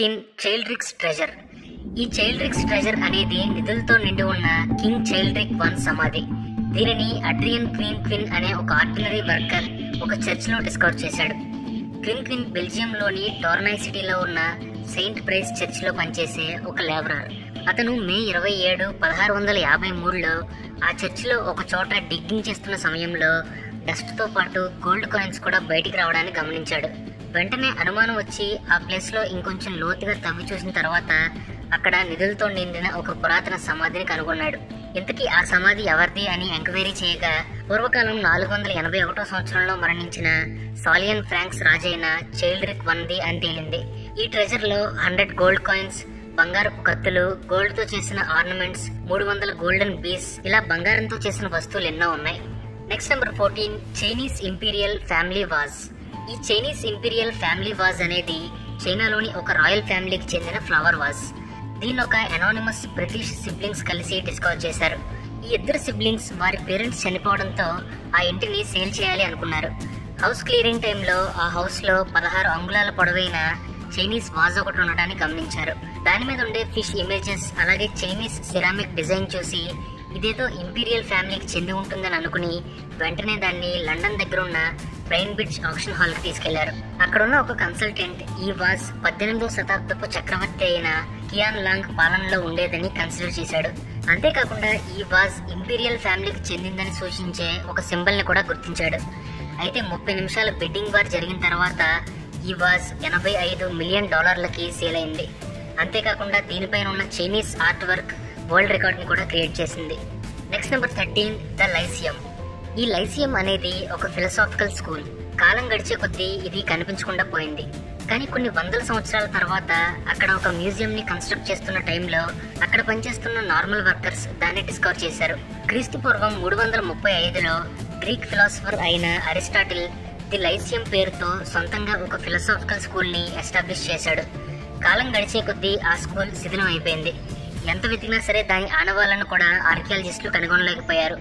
Sixteen Childeric's treasure. ఈ Childeric's treasure అనేది నిధులతో నిండి ఉన్న కింగ్ చైల్డ్రిక్ వన్ సమాధి. దీనిని అడ్రియన్ క్వీన్ క్విన్ అనే ఒక ఆర్డినరీ వర్కర్ ఒక చర్చ్లో డిస్కవర్ చేశాడు. క్విన్ క్విన్ బెల్జియంలోని టోర్నై సిటీలో ఉన్న సెయింట్ ప్రైస్ చర్చ్లో పనిచేసే ఒక లేబరర్. అతను మే ఇరవై ఏడు పదహారు వందల యాభై మూడులో ఆ చర్చిలో ఒక చోట డిగ్గింగ్ చేస్తున్న సమయంలో డస్ట్తో పాటు గోల్డ్ కాయిన్స్ కూడా బయటికి రావడాన్ని గమనించాడు. వెంటనే అనుమానం వచ్చి ఆ ప్లేస్లో ఇంకొంచెం లోతుగా తవ్వి చూసిన తర్వాత అక్కడ నిధులతో నిండిన ఒక పురాతన సమాధిని కనుగొన్నాడు. ఇంతకీ ఆ సమాధి ఎవరిది అని ఎంక్వైరీ చేయగా పూర్వకాలం నాలుగు వందల ఎనభై ఒకటో సంవత్సరంలో మరణించిన సాలియన్ ఫ్రాంక్స్ రాజైన చైల్డ్ రిక్ వన్ది అని తేలింది. ఈ ట్రెజర్లో హండ్రెడ్ గోల్డ్ కాయిన్స్ బంగారపు కత్తులు గోల్డ్తో చేసిన ఆర్నమెంట్స్ మూడు వందల గోల్డెన్ బీస్ ఇలా బంగారంతో చేసిన వస్తువులు ఎన్నో ఉన్నాయి. Next number fourteen Chinese imperial family vase. ఈ చైనీస్ ఇంపీరియల్ ఫ్యామిలీ వాజ్ అనేది చైనాలోని ఒక రాయల్ ఫ్యామిలీకి చెందిన ఫ్లవర్ వాజ్. దీన్ని ఒక అనానిమస్ బ్రిటిష్ సిబ్లింగ్స్ కలిసి డిస్కవర్ చేశారు. ఈ ఇద్దరు సిబ్లింగ్స్ వారి పేరెంట్స్ చనిపోవడంతో ఆ ఇంటిని సేల్ చేయాలి అనుకున్నారు. హౌస్ క్లియరింగ్ టైంలో ఆ హౌస్లో పదహారు అంగుళాల పొడవైన చైనీస్ వాజ్ ఒకటి ఉండడాన్ని గమనించారు. దాని మీద ఉండే ఫిష్ ఇమేజెస్ అలాగే చైనీస్ సిరామిక్ డిజైన్ చూసి ఇదేదో ఇంపీరియల్ ఫ్యామిలీకి చెంది ఉంటుందని అనుకుని వెంటనే దాన్ని లండన్ దగ్గర ఉన్న బ్రెయిన్ బిడ్జ్ ఆక్షన్ హాల్కి తీసుకెళ్ళారు. అక్కడ ఉన్న ఒక కన్సల్టెంట్ ఈ వాజ్ పద్దెనిమిదవ శతాబ్దపు చక్రవర్తి అయిన కియాన్ లాంగ్ పాలనలో ఉండేదని కన్సిడర్ చేశాడు. అంతేకాకుండా ఈ వాజ్ ఇంపీరియల్ ఫ్యామిలీకి చెందిందని సూచించే ఒక సింబల్ని కూడా గుర్తించాడు. అయితే ముప్పై నిమిషాల బిడ్డింగ్ వార్ జరిగిన తర్వాత ఈ వాజ్ ఎనభై ఐదు మిలియన్ డాలర్లకి సేల్ అయింది. అంతేకాకుండా దీనిపైన ఉన్న చైనీస్ ఆర్ట్ వర్క్ వరల్డ్ రికార్డ్ని కూడా క్రియేట్ చేసింది. Next number thirteen the Lyceum. ఈ లైసియం అనేది ఒక ఫిలసాఫికల్ స్కూల్. కాలం గడిచే కొద్దీ ఇది కనిపించకుండా పోయింది. కానీ కొన్ని వందల సంవత్సరాల తర్వాత అక్కడ ఒక మ్యూజియంని కన్స్ట్రక్ట్ చేస్తున్న టైంలో అక్కడ పనిచేస్తున్న నార్మల్ వర్కర్స్ దాన్ని డిస్కవర్ చేశారు. క్రీస్తు పూర్వం మూడు వందల ముప్పై ఐదులో గ్రీక్ ఫిలాసఫర్ అయిన అరిస్టాటిల్ ది లైసియం పేరుతో సొంతంగా ఒక ఫిలసాఫికల్ స్కూల్ని ఎస్టాబ్లిష్ చేశాడు. కాలం గడిచే కొద్దీ ఆ స్కూల్ శిథిలం అయిపోయింది. ఎంత వెతికినా సరే దాని ఆనవాళ్ళను కూడా ఆర్కియాలజిస్టులు కనుగొనలేకపోయారు.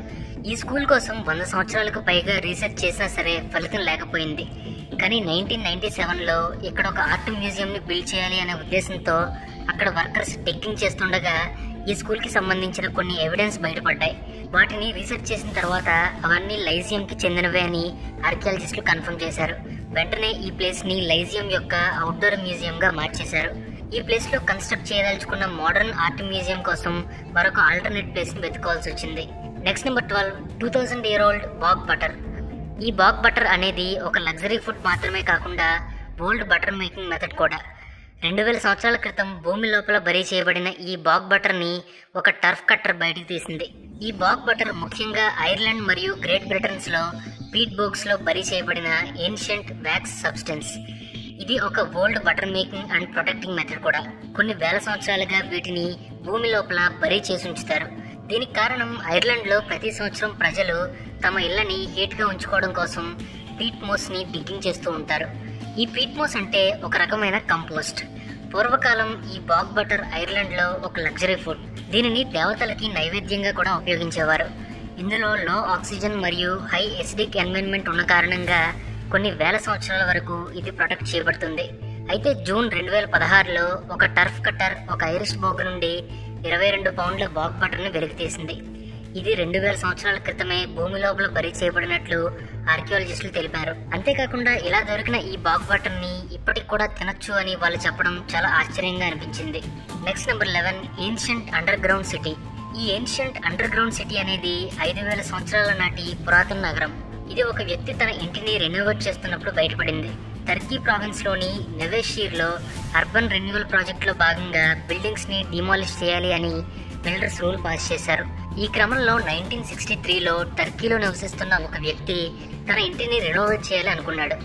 ఈ స్కూల్ కోసం వంద సంవత్సరాలకు పైగా రీసెర్చ్ చేసినా సరే ఫలితం లేకపోయింది. కానీ నైన్టీన్ నైన్టీ సెవెన్లో ఇక్కడ ఒక ఆర్ట్ మ్యూజియంని బిల్డ్ చేయాలి అనే ఉద్దేశంతో అక్కడ వర్కర్స్ టెక్కింగ్ చేస్తుండగా ఈ స్కూల్కి సంబంధించిన కొన్ని ఎవిడెన్స్ బయటపడ్డాయి. వాటిని రీసెర్చ్ చేసిన తర్వాత అవన్నీ లైజియంకి చెందినవే అని ఆర్కియాలజిస్టులు కన్ఫర్మ్ చేశారు. వెంటనే ఈ ప్లేస్ని లైజియం యొక్క అవుట్డోర్ మ్యూజియంగా మార్చేశారు. ఈ ప్లేస్లో కన్స్ట్రక్ట్ చేయదలుచుకున్న మోడర్న్ ఆర్ట్ మ్యూజియం కోసం మరొక ఆల్టర్నేట్ ప్లేస్ని వెతుకోవాల్సి వచ్చింది. Next number twelve two thousand year old bog butter ఈ బాగ్ బటర్ అనేది ఒక లగ్జరీ ఫుడ్ మాత్రమే కాకుండా ఓల్డ్ బటర్ మేకింగ్ మెథడ్ కూడా. రెండు వేల సంవత్సరాల క్రితం భూమి లోపల బరీ చేయబడిన ఈ బాగ్ బటర్ని ఒక టర్ఫ్ కట్టర్ బయటికి తీసింది. ఈ బాగ్ బటర్ ముఖ్యంగా ఐర్లాండ్ మరియు గ్రేట్ బ్రిటన్స్లో పీట్ బోక్స్లో బరీ చేయబడిన ఏన్షియంట్ వ్యాక్స్ సబ్స్టెన్స్ ఇది ఒక old butter making and protecting method కూడా. కొన్ని వేల సంవత్సరాలుగా వీటిని భూమి లోపల బరీ చేసి ఉంచుతారు. దీనికి కారణం ఐర్లాండ్లో ప్రతి సంవత్సరం ప్రజలు తమ ఇళ్ళని హీట్గా ఉంచుకోవడం కోసం పీట్ మోస్ని డిగ్గింగ్ చేస్తూ ఉంటారు. ఈ పీట్ మోస్ అంటే ఒక రకమైన కంపోస్ట్. పూర్వకాలం ఈ బాగ్ బటర్ ఐర్లాండ్లో ఒక లగ్జరీ ఫుడ్. దీనిని దేవతలకి నైవేద్యంగా కూడా ఉపయోగించేవారు. ఇందులో లో ఆక్సిజన్ మరియు హై ఎసిడిక్ ఎన్వైరన్మెంట్ ఉన్న కారణంగా కొన్ని వేల సంవత్సరాల వరకు ఇది ప్రొటెక్ట్ చేయబడుతుంది. అయితే జూన్ రెండు వేల పదహారులో ఒక టర్ఫ్ కట్టర్ ఒక ఐరిష్ బోగ్ నుండి ఇరవై రెండు పౌండ్ల బాగ్ బటర్ను వెలికితీసింది ఇది రెండు వేల సంవత్సరాల క్రితమే భూమి లోపల బరీ చేయబడినట్లు ఆర్కియాలజిస్టులు తెలిపారు. అంతేకాకుండా ఇలా దొరికిన ఈ బాగ్ బటర్ని ఇప్పటికి కూడా తినొచ్చు అని వాళ్ళు చెప్పడం చాలా ఆశ్చర్యంగా అనిపించింది. Next number eleven ancient underground city ఈ ఏన్షియంట్ అండర్ గ్రౌండ్ సిటీ అనేది ఐదు వేల సంవత్సరాల నాటి పురాతన నగరం. ఇది ఒక వ్యక్తి తన ఇంటిని రెనోవేట్ చేస్తున్నప్పుడు బయటపడింది. టర్కీ ప్రావిన్స్లోని నెవేషీర్లో అర్బన్ రెన్యువల్ ప్రాజెక్ట్లో భాగంగా బిల్డింగ్స్ని డిమాలిష్ చేయాలి అని బిల్డర్స్ రూల్ పాస్ చేశారు. ఈ క్రమంలో నైన్టీన్ సిక్స్టీ త్రీలో టర్కీలో నివసిస్తున్న ఒక వ్యక్తి తన ఇంటిని రెనోవేట్ చేయాలి అనుకున్నాడు.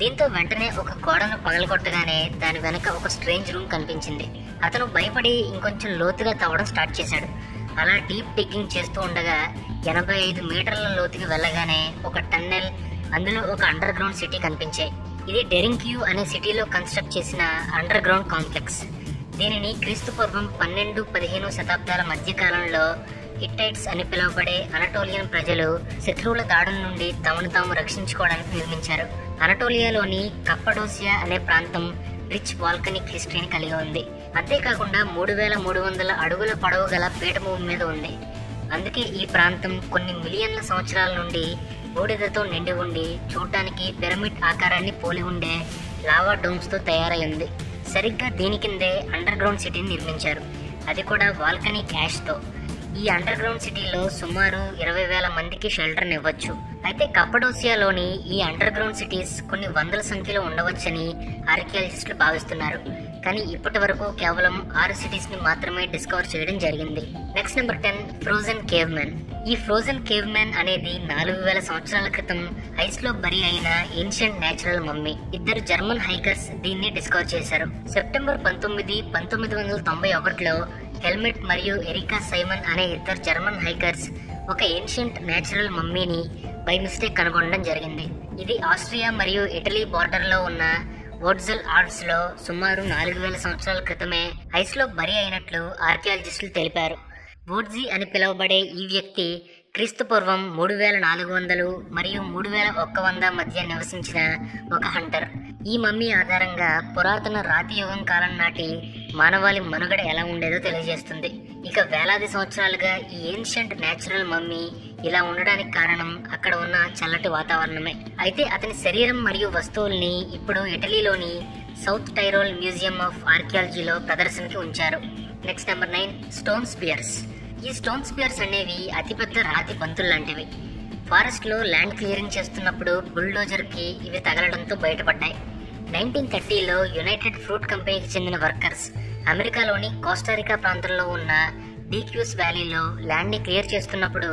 దీంతో వెంటనే ఒక గోడను పగలగొట్టగానే దాని వెనక ఒక స్ట్రేంజ్ రూమ్ కనిపించింది. అతను భయపడి ఇంకొంచెం లోతుగా తవ్వడం స్టార్ట్ చేశాడు. అలా డీప్ డిగ్గింగ్ చేస్తూ ఉండగా ఎనభై ఐదు మీటర్ల లోతుకి వెళ్ళగానే ఒక టన్నెల్ అందులో ఒక అండర్ గ్రౌండ్ సిటీ కనిపించాయి ఇది డెరింక్యూ అనే సిటీలో కన్స్ట్రక్ట్ చేసిన అండర్ గ్రౌండ్ కాంప్లెక్స్ దీనిని క్రీస్తు పూర్వం పన్నెండు పదిహేను శతాబ్దాల మధ్యకాలంలో హిట్టైట్స్ అని పిలువబడే అనటోలియన్ ప్రజలు శత్రువుల దాడుల నుండి తమను తాము రక్షించుకోవడానికి నిర్మించారు. అనటోలియాలోని కప్పడోసియా అనే ప్రాంతం రిచ్ వాల్కనిక్ హిస్టరీని కలిగి ఉంది. అంతేకాకుండా మూడు వేల మూడు వందల అడుగుల పొడవు గల పీఠభూమి మీద ఉంది. అందుకే ఈ ప్రాంతం కొన్ని మిలియన్ల సంవత్సరాల నుండి బూడిదతో నిండి ఉండి చూడటానికి పిరమిడ్ ఆకారాన్ని పోలి ఉండే లావా డోమ్స్తో తయారై ఉంది సరిగ్గా దీని కిందే అండర్ గ్రౌండ్ సిటీని నిర్మించారు. అది కూడా వాల్కనీ క్యాష్తో. ఈ అండర్ గ్రౌండ్ సిటీలో సుమారు ఇరవై వేల మందికి షెల్టర్ని ఇవ్వచ్చు. అయితే కప్పడోసియాలోని ఈ అండర్ గ్రౌండ్ సిటీస్ కొన్ని వందల సంఖ్యలో ఉండవచ్చని ఆర్కియాలజిస్టులు భావిస్తున్నారు. కానీ ఇప్పటి వరకు కేవలం ఆరు సిటీస్ని మాత్రమే డిస్కవర్ చేయడం జరిగింది. Next number ten frozen cave man. ఈ ఫ్రోజన్ కేవ్ మ్యాన్ అనేది నాలుగు వేల సంవత్సరాల క్రితం ఐస్లో బరి అయిన ఏన్షియంట్ నేచురల్ మమ్మీ. ఇద్దరు జర్మన్ హైకర్స్ దీన్ని డిస్కవర్ చేశారు. సెప్టెంబర్ పంతొమ్మిది పంతొమ్మిది వందల తొంభై ఒకటిలో హెల్మెట్ మరియు ఎరికా సైమన్ అనే ఇద్దరు జర్మన్ హైకర్స్ ఒక ఏన్షియంట్ నేచురల్ మమ్మీని బై మిస్టేక్ కనుగొనడం జరిగింది. ఇది ఆస్ట్రియా మరియు ఇటలీ బార్డర్లో ఉన్న వోడ్జల్ ఆర్ట్స్లో సుమారు నాలుగు వేల సంవత్సరాల క్రితమే ఐస్లో బరి అయినట్లు ఆర్కియాలజిస్టులు తెలిపారు. వోడ్జీ అని పిలువబడే ఈ వ్యక్తి క్రీస్తు పూర్వం మూడు వేల నాలుగు వందలు మరియు మూడు వేల ఒక్క వంద మధ్య నివసించిన ఒక హంటర్. ఈ మమ్మీ ఆధారంగా పురాతన రాతి యుగం కాలం నాటి మానవాళి మనుగడ ఎలా ఉండేదో తెలియజేస్తుంది. ఇక వేలాది సంవత్సరాలుగా ఈ ఏన్షియంట్ నేచురల్ మమ్మీ ఇలా ఉండడానికి కారణం అక్కడ ఉన్న చల్లటి వాతావరణమే. అయితే అతని శరీరం మరియు వస్తువుల్ని ఇప్పుడు ఇటలీలోని సౌత్ టైరోల్ మ్యూజియం ఆఫ్ ఆర్కియాలజీలో ప్రదర్శనకి ఉంచారు. Next number nine stone spears. ఈ స్టోన్ స్పియర్స్ అనేవి అతిపెద్ద రాతి బంతులు లాంటివి. ఫారెస్ట్లో ల్యాండ్ క్లియరింగ్ చేస్తున్నప్పుడు బుల్డోజర్కి ఇవి తగలడంతో బయటపడ్డాయి. నైన్టీన్ థర్టీలో యునైటెడ్ ఫ్రూట్ కంపెనీకి చెందిన వర్కర్స్ అమెరికాలోని కోస్టారికా ప్రాంతంలో ఉన్న డీక్యూస్ వ్యాలీలో ల్యాండ్ని క్లియర్ చేస్తున్నప్పుడు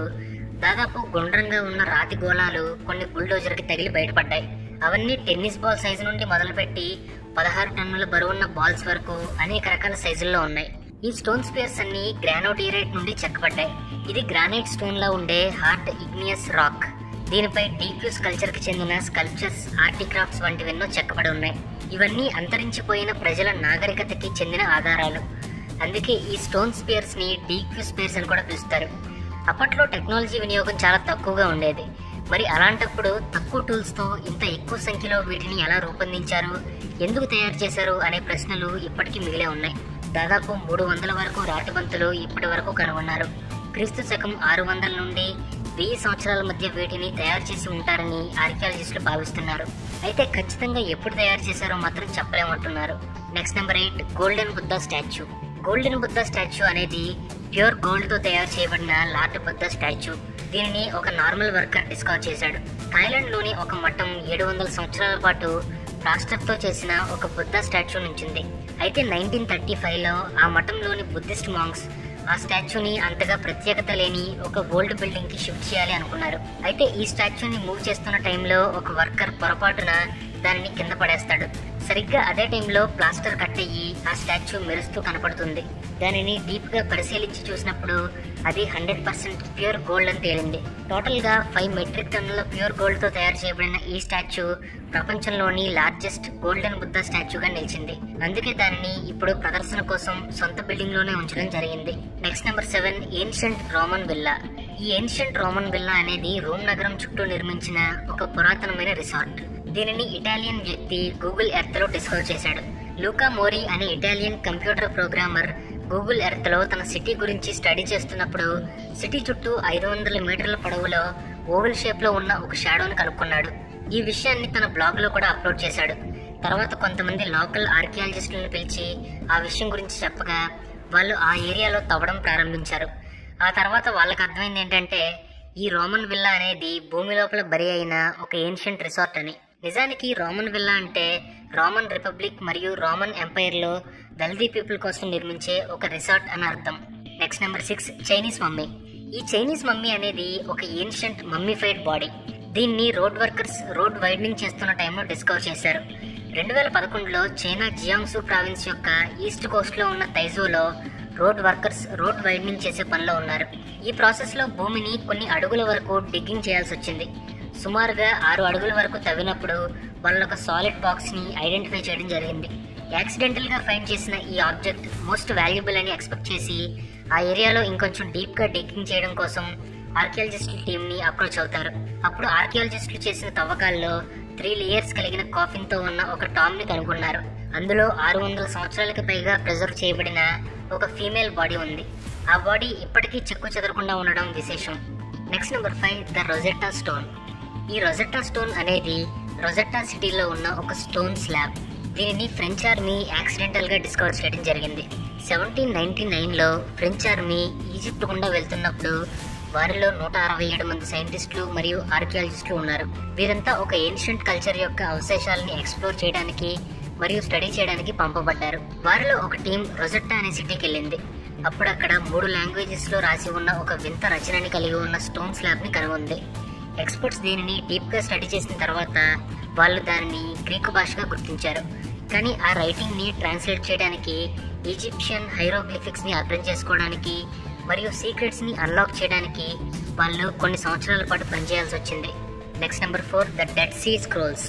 దాదాపు గుండ్రంగా ఉన్న రాతి గోళాలు కొన్ని బుల్డోజర్కి తగిలి బయటపడ్డాయి. అవన్నీ టెన్నిస్ బాల్ సైజు నుండి మొదలుపెట్టి పదహారు టన్నుల బరువున్న బాల్స్ వరకు అనేక రకాల సైజుల్లో ఉన్నాయి. ఈ స్టోన్ స్పియర్స్ అన్ని గ్రానోటీరైట్ నుండి చెక్కబడ్డాయి. ఇది గ్రానైట్ స్టోన్లో ఉండే హార్ట్ ఇగ్నియస్ రాక్. దీనిపై డీక్యూస్ కల్చర్కి చెందిన స్కల్ప్చర్స్ ఆర్టిక్రాఫ్ట్స్ వంటివెన్నో చెక్కబడి ఉన్నాయి. ఇవన్నీ అంతరించిపోయిన ప్రజల నాగరికతకి చెందిన ఆధారాలు. అందుకే ఈ స్టోన్ స్పియర్స్ని డీక్యూ స్పియర్స్ అని కూడా పిలుస్తారు. అప్పట్లో టెక్నాలజీ వినియోగం చాలా తక్కువగా ఉండేది. మరి అలాంటప్పుడు తక్కువ టూల్స్తో ఇంత ఎక్కువ సంఖ్యలో వీటిని ఎలా రూపొందించారు? ఎందుకు తయారు చేశారు? అనే ప్రశ్నలు ఇప్పటికీ మిగిలే ఉన్నాయి. దాదాపు మూడు వందల వరకు రాతిబంతులు ఇప్పటి వరకు కనుగొన్నారు. క్రీస్తు శకం ఆరు వందల నుండి వెయ్యి సంవత్సరాల మధ్య వీటిని తయారు చేసి ఉంటారని ఆర్కియాలజిస్టులు భావిస్తున్నారు. అయితే ఖచ్చితంగా ఎప్పుడు తయారు చేశారో మాత్రం చెప్పలేమంటున్నారు. Next number eight golden Buddha statue. Golden Buddha statue అనేది ప్యూర్ గోల్డ్తో తయారు చేయబడిన లార్డ్ బుద్ధ స్టాచ్యూ. దీనిని ఒక నార్మల్ వర్కర్ డిస్కవర్ చేశాడు. థాయిలాండ్లోని ఒక మఠం ఏడు వందల సంవత్సరాల పాటు ప్లాస్టర్తో చేసిన ఒక బుద్ధ స్టాచ్యూ నుంచింది. అయితే నైన్టీన్ థర్టీ ఫైవ్లో ఆ మఠంలోని బుద్ధిస్ట్ మాంగ్స్ ఆ స్టాచ్యూని అంతగా ప్రత్యేకత లేని ఒక ఓల్డ్ బిల్డింగ్కి షిఫ్ట్ చేయాలి అనుకున్నారు. అయితే ఈ స్టాచ్యూని మూవ్ చేస్తున్న టైంలో ఒక వర్కర్ పొరపాటున దానిని కింద పడేస్తాడు. సరిగ్గా అదే టైంలో ప్లాస్టర్ కట్ అయ్యి ఆ స్టాచ్యూ మెరుస్తూ కనపడుతుంది. దానిని డీప్గా పరిశీలించి చూసినప్పుడు అది హండ్రెడ్ పర్సెంట్ ప్యూర్ గోల్డ్ అని తేలింది. టోటల్గా ఫైవ్ మెట్రిక్ టన్నుల ప్యూర్ గోల్డ్తో తయారు చేయబడిన ఈ స్టాచ్యూ ప్రపంచంలోని లార్జెస్ట్ గోల్డెన్ బుద్ధ స్టాచ్యూగా నిలిచింది. అందుకే దానిని ఇప్పుడు ప్రదర్శన కోసం సొంత బిల్డింగ్లోనే ఉంచడం జరిగింది. Next number seven ancient Roman villa ఈ ఏన్షియంట్ రోమన్ విల్లా అనేది రోమ్ నగరం చుట్టూ నిర్మించిన ఒక పురాతనమైన రిసార్ట్. దీనిని ఇటాలియన్ వ్యక్తి గూగుల్ ఎర్త్లో డిస్కవర్ చేశాడు. లూకా మోరీ అనే ఇటాలియన్ కంప్యూటర్ ప్రోగ్రామర్ గూగుల్ ఎర్త్లో తన సిటీ గురించి స్టడీ చేస్తున్నప్పుడు సిటీ చుట్టూ ఐదు వందల మీటర్ల పొడవులో ఓవెల్ షేప్లో ఉన్న ఒక షాడోని కనుక్కున్నాడు. ఈ విషయాన్ని తన బ్లాగ్లో కూడా అప్లోడ్ చేశాడు. తర్వాత కొంతమంది లోకల్ ఆర్కియాలజిస్టులను పిలిచి ఆ విషయం గురించి చెప్పగా వాళ్ళు ఆ ఏరియాలో తవ్వడం ప్రారంభించారు. ఆ తర్వాత వాళ్ళకి అర్థమైంది ఏంటంటే ఈ రోమన్ విల్లా అనేది భూమి లోపల బరి అయిన ఒక ఏన్షియంట్ రిసార్ట్ అని. నిజానికి రోమన్ విల్లా అంటే రోమన్ రిపబ్లిక్ మరియు రోమన్ ఎంపైర్లో దళితీ పీపుల్ కోసం నిర్మించే ఒక రిసార్ట్ అని అర్థం. Next number six Chinese mummy. ఈ చైనీస్ మమ్మీ అనేది ఒక ఏన్షియంట్ మమ్మీఫైడ్ బాడీ. దీన్ని రోడ్ వర్కర్స్ రోడ్ వైడనింగ్ చేస్తున్న టైంలో డిస్కవర్ చేశారు. రెండు వేల పదకొండులో చైనా జియాంగ్సు ప్రావిన్స్ యొక్క ఈస్ట్ కోస్ట్లో ఉన్న తైజోలో రోడ్ వర్కర్స్ రోడ్ వైడనింగ్ చేసే పనిలో ఉన్నారు. ఈ ప్రాసెస్లో భూమిని కొన్ని అడుగుల వరకు డిగ్గింగ్ చేయాల్సి వచ్చింది. సుమారుగా ఆరు అడుగుల వరకు తవ్వినప్పుడు వాళ్ళు ఒక సాలిడ్ బాక్స్ని ఐడెంటిఫై చేయడం జరిగింది. యాక్సిడెంటల్గా ఫైండ్ చేసిన ఈ ఆబ్జెక్ట్ మోస్ట్ వాల్యుబుల్ అని ఎక్స్పెక్ట్ చేసి ఆ ఏరియాలో ఇంకొంచెం డీప్గా డిగ్గింగ్ చేయడం కోసం ఆర్కియాలజిస్టుల టీమ్ని అప్రోచ్ అవుతారు. అప్పుడు ఆర్కియాలజిస్టులు చేసిన తవ్వకాల్లో త్రీ లేయర్స్ కలిగిన కాఫిన్తో ఉన్న ఒక టామ్ని కనుగొన్నారు. అందులో ఆరు వందల సంవత్సరాలకి పైగా ప్రిజర్వ్ చేయబడిన ఒక ఫీమేల్ బాడీ ఉంది. ఆ బాడీ ఇప్పటికీ చెక్కు చెదరకుండా ఉండడం విశేషం. Next number five the Rosetta stone ఈ రొజెట్టా స్టోన్ అనేది రొజెట్టా సిటీలో ఉన్న ఒక స్టోన్ స్లాబ్ దీనిని ఫ్రెంచ్ ఆర్మీ యాక్సిడెంటల్గా డిస్కవర్ చేయడం జరిగింది. సెవెంటీన్ నైన్టీ నైన్లో ఫ్రెంచ్ ఆర్మీ ఈజిప్ట్ గుండా వెళ్తున్నప్పుడు వారిలో నూట అరవై ఏడు మంది సైంటిస్టులు మరియు ఆర్కియాలజిస్టులు ఉన్నారు. వీరంతా ఒక ఏన్షియంట్ కల్చర్ యొక్క అవశేషాలని ఎక్స్ప్లోర్ చేయడానికి మరియు స్టడీ చేయడానికి పంపబడ్డారు. వారిలో ఒక టీం రొజెట్టా అనే సిటీకి వెళ్ళింది. అప్పుడు అక్కడ మూడు లాంగ్వేజెస్లో రాసి ఉన్న ఒక వింత రచనని కలిగి ఉన్న స్టోన్ స్లాబ్ని కనుగొంది. ఎక్స్పర్ట్స్ దీనిని డీప్గా స్టడీ చేసిన తర్వాత వాళ్ళు దానిని గ్రీకు భాషగా గుర్తించారు. కానీ ఆ రైటింగ్ని ట్రాన్స్లేట్ చేయడానికి ఈజిప్షియన్ హైరోగ్లిఫిక్స్ని అర్థం చేసుకోవడానికి మరియు సీక్రెట్స్ని అన్లాక్ చేయడానికి వాళ్ళు కొన్ని సంవత్సరాల పాటు పనిచేయాల్సి వచ్చింది. Next number four the Dead Sea Scrolls.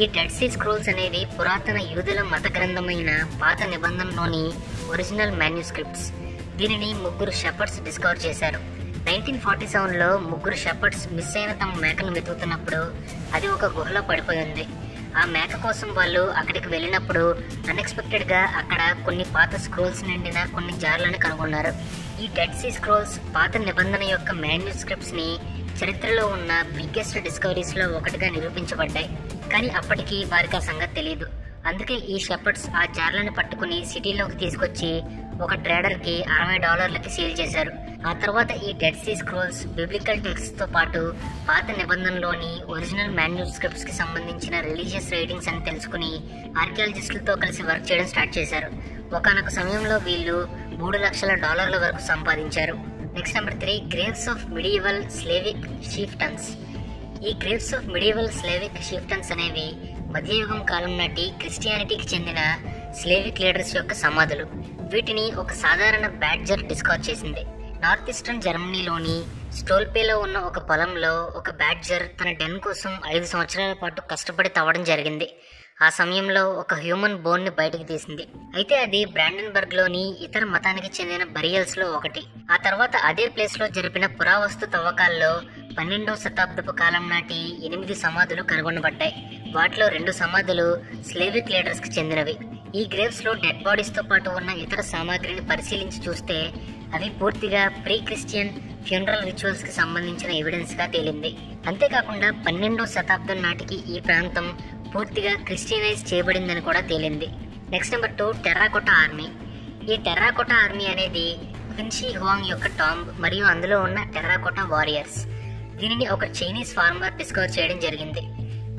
ఈ డెడ్ సీ స్క్రోల్స్ అనేవి పురాతన యూదుల మత గ్రంథమైన పాత నిబంధనలోని ఒరిజినల్ మాన్యుస్క్రిప్ట్స్. దీనిని ముగ్గురు షెపర్స్ డిస్కవర్ చేశారు. నైన్టీన్ ఫార్టీ సెవెన్లో ముగ్గురు షెపర్డ్స్ మిస్ అయిన తమ మేకను వెతుకుతున్నప్పుడు అది ఒక గుహలో పడిపోయింది ఆ మేక కోసం వాళ్ళు అక్కడికి వెళ్ళినప్పుడు అన్ఎక్స్పెక్టెడ్గా అక్కడ కొన్ని పాత స్క్రోల్స్ నిండిన కొన్ని జార్లను కనుగొన్నారు. ఈ డెడ్ సీ స్క్రోల్స్ పాత నిబంధన యొక్క మ్యాన్యూస్క్రిప్ట్స్ని చరిత్రలో ఉన్న బిగ్గెస్ట్ డిస్కవరీస్లో ఒకటిగా నిరూపించబడ్డాయి. కానీ అప్పటికి వారికి ఆ సంగతి తెలియదు అందుకే ఈ షెపర్డ్స్ ఆ జార్లను పట్టుకుని సిటీలోకి తీసుకొచ్చి ఒక ట్రేడర్కి అరవై డాలర్లకి సేల్ చేశారు. ఆ తర్వాత ఈ డెడ్ సీ స్క్రోల్స్ బిబ్లికల్ టెక్స్ట్తో పాటు పాత నిబంధనలోని ఒరిజినల్ మాన్యుస్క్రిప్ట్స్కి సంబంధించిన రిలీజియస్ రైటింగ్స్ అని తెలుసుకుని ఆర్కియాలజిస్టులతో కలిసి వర్క్ చేయడం స్టార్ట్ చేశారు. ఒకనొక సమయంలో వీళ్ళు మూడు లక్షల డాలర్ల వరకు సంపాదించారు. Next number three graves of medieval Slavic chieftains. ఈ graves of medieval Slavic chieftains అనేవి మధ్యయుగం కాలం నాటి క్రిస్టియానిటీకి చెందిన స్లేవిక్ లీడర్స్ యొక్క సమాధులు. వీటిని ఒక సాధారణ బ్యాడ్జర్ డిస్కవర్ చేసింది. నార్త్ ఈస్టర్న్ జర్మనీలోని స్టోల్పేలో ఉన్న ఒక పొలంలో ఒక బ్యాడ్జర్ తన డెన్ కోసం ఐదు సంవత్సరాల పాటు కష్టపడి తవ్వడం జరిగింది. ఆ సమయంలో ఒక హ్యూమన్ బోన్ని బయటకు తీసింది. అయితే అది బ్రాండన్బర్గ్లోని ఇతర మతానికి చెందిన బరియల్స్లో ఒకటి. ఆ తర్వాత అదే ప్లేస్లో జరిపిన పురావస్తు తవ్వకాల్లో పన్నెండవ శతాబ్దపు కాలం నాటి ఎనిమిది సమాధులు కనుగొనబడ్డాయి. వాటిలో రెండు సమాధులు స్లేవిక్ లీడర్స్కి చెందినవి. ఈ గ్రేవ్స్లో డెడ్ బాడీస్తో పాటు ఉన్న ఇతర సామాగ్రిని పరిశీలించి చూస్తే అవి పూర్తిగా ప్రీ క్రిస్టియన్ ఫ్యూనరల్ రిచువల్స్కి సంబంధించిన ఎవిడెన్స్గా తేలింది. అంతేకాకుండా పన్నెండవ శతాబ్దం నాటికి ఈ ప్రాంతం పూర్తిగా క్రిస్టియనైజ్ చేయబడిందని కూడా తేలింది. Next number two terracotta army. ఈ టెర్రాకోటా ఆర్మీ అనేది క్విన్షీ హువాంగ్ యొక్క టాంబ్ మరియు అందులో ఉన్న టెర్రాకోటా వారియర్స్. దీనిని ఒక చైనీస్ ఫార్మర్ డిస్కవర్ చేయడం జరిగింది.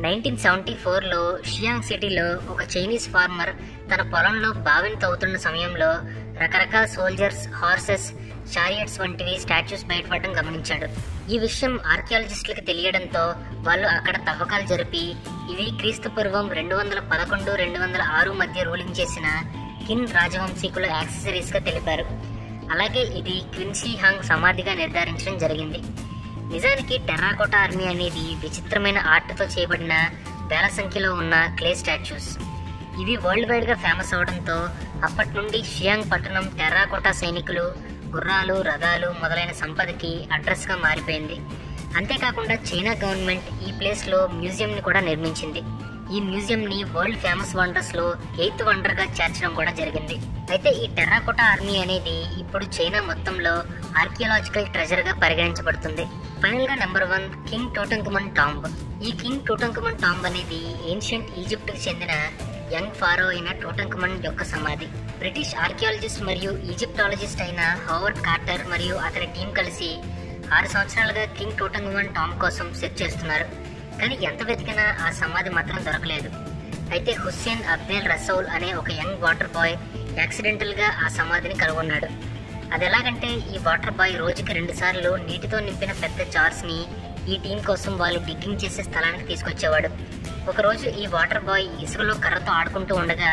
నైన్టీన్ సెవెంటీ ఫోర్లో షియాంగ్ సిటీలో ఒక చైనీస్ ఫార్మర్ తన పొలంలో బావిని తవ్వుతున్న సమయంలో రకరకాల సోల్జర్స్ హార్సెస్ చారియట్స్ వంటివి స్టాచ్యూస్ బయటపడడం గమనించాడు. ఈ విషయం ఆర్కియాలజిస్టులకు తెలియడంతో వాళ్ళు అక్కడ తవ్వకాలు జరిపి ఇవి క్రీస్తు పూర్వం రెండు వందల పదకొండు రెండు వందల ఆరు మధ్య రూలింగ్ చేసిన కిన్ రాజవంశీకుల యాక్సెసరీస్గా తెలిపారు. అలాగే ఇది క్విన్సీ హాంగ్ సమాధిగా నిర్ధారించడం జరిగింది. నిజానికి టెర్రాకోటా ఆర్మీ అనేది విచిత్రమైన ఆర్ట్తో చేయబడిన వేల సంఖ్యలో ఉన్న క్లే స్టాచ్యూస్. ఇవి వరల్డ్ వైడ్గా ఫేమస్ అవడంతో అప్పటి నుండి షియాంగ్ పట్టణం టెర్రాకోటా సైనికులు గుర్రాలు రథాలు మొదలైన సంపదకి అడ్రస్గా మారిపోయింది. అంతేకాకుండా చైనా గవర్నమెంట్ ఈ ప్లేస్లో మ్యూజియంని కూడా నిర్మించింది. ఈ మ్యూజియం ని వరల్డ్ ఫేమస్ వండర్స్లో ఎయిత్ వండర్గా చేర్చడం కూడా జరిగింది. అయితే ఈ టెర్రాకోటా ఆర్మీ అనేది ఇప్పుడు చైనా మొత్తంలో ఆర్కియలాజికల్ ట్రెజర్గా పరిగణించబడుతుంది. ఫైనల్గా number one king Tutankhamun tomb. ఈ కింగ్ టోటంకుమన్ టాంబ్ అనేది ఏన్షియంట్ ఈజిప్ట్కి చెందిన యంగ్ ఫారో అయిన టోటంకుమన్ యొక్క సమాధి. బ్రిటిష్ ఆర్కియాలజిస్ట్ మరియు ఈజిప్టాలజిస్ట్ అయిన హోవర్డ్ కార్టర్ మరియు అతని టీం కలిసి ఆరు సంవత్సరాలుగా కింగ్ టోటంకుమన్ టాంబ్ కోసం సెర్చ్ చేస్తున్నారు. కానీ ఎంత వెతికినా ఆ సమాధి మాత్రం దొరకలేదు. అయితే హుస్సేన్ అబ్దేల్ రసౌల్ అనే ఒక యంగ్ వాటర్ బాయ్ యాక్సిడెంటల్గా ఆ సమాధిని కనుగొన్నాడు. అది ఎలాగంటే ఈ వాటర్ బాయ్ రోజుకి రెండుసార్లు నీటితో నింపిన పెద్ద జార్స్ని ఈ టీం కోసం వాళ్ళు డిగ్గింగ్ చేసే స్థలానికి తీసుకొచ్చేవాడు. ఒకరోజు ఈ వాటర్ బాయ్ ఇసుకలో కర్రతో ఆడుకుంటూ ఉండగా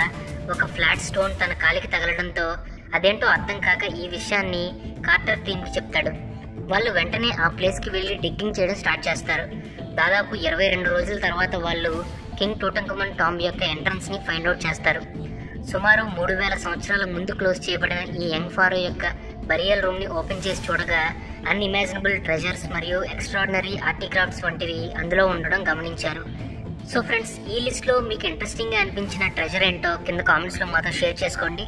ఒక ఫ్లాట్ స్టోన్ తన కాలికి తగలడంతో అదేంటో అర్థం కాక ఈ విషయాన్ని కార్టర్ టీంకి చెప్తాడు. వాళ్ళు వెంటనే ఆ ప్లేస్కి వెళ్ళి డిగ్గింగ్ చేయడం స్టార్ట్ చేస్తారు. దాదాపు ఇరవై రెండు రోజుల తర్వాత వాళ్ళు కింగ్ టోటంకమన్ టాంబ్ యొక్క ఎంట్రన్స్ని ఫైండ్ అవుట్ చేస్తారు. సుమారు మూడు వేల సంవత్సరాల ముందు క్లోజ్ చేయబడిన ఈ యంగ్ ఫారో యొక్క బరియల్ రూమ్ని ఓపెన్ చేసి చూడగా అన్ఇమాజినబుల్ ట్రెజర్స్ మరియు ఎక్స్ట్రాడినరీ ఆర్టిక్రాఫ్ట్స్ వంటివి అందులో ఉండడం గమనించారు. సో ఫ్రెండ్స్ ఈ లిస్ట్లో మీకు ఇంట్రెస్టింగ్గా అనిపించిన ట్రెజర్ ఏంటో కింద కామెంట్స్లో మాతో షేర్ చేసుకోండి.